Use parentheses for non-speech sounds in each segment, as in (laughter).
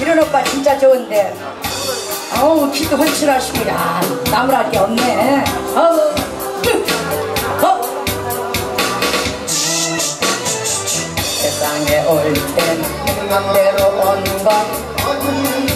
이런 오빠 진짜 좋은데. 어우 키도 훤칠하시고 야 나무랄 게 없네. 어우 (laughs) 어. 세상에 올 땐 맘대로 온것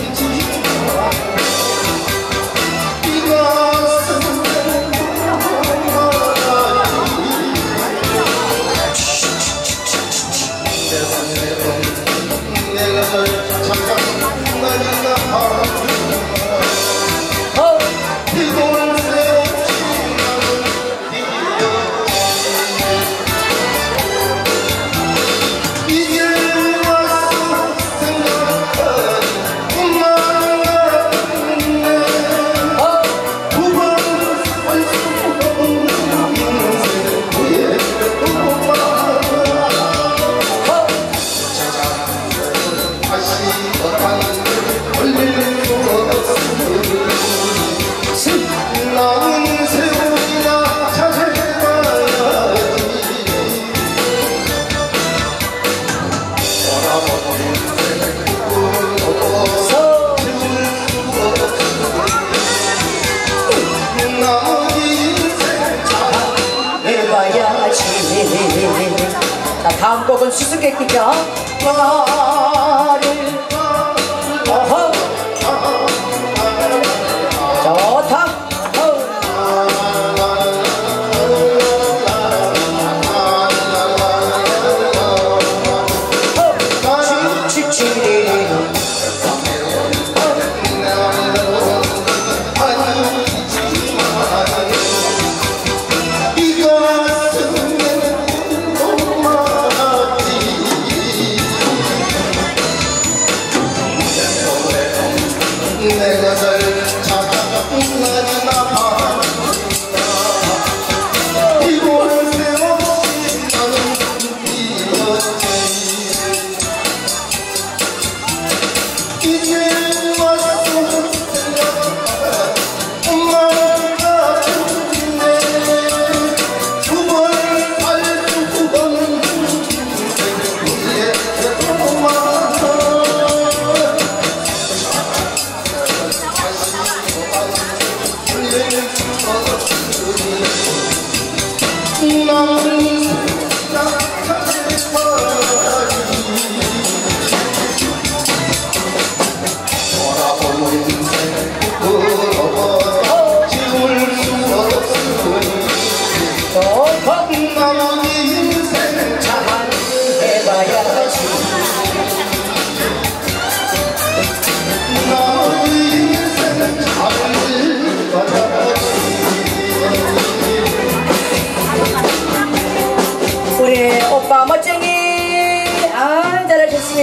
다음 곡은 수수께끼죠 Yine kadar çarpacak bunları 좋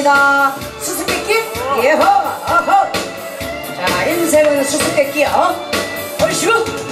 잘하셨습니다. 수수께끼 예허 어허. 자 인생은 수수께끼요. 얼씨구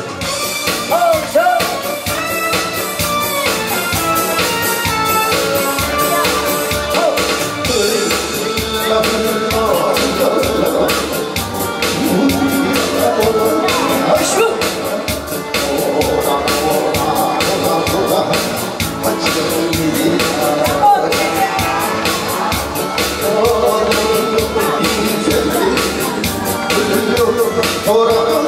Hold up.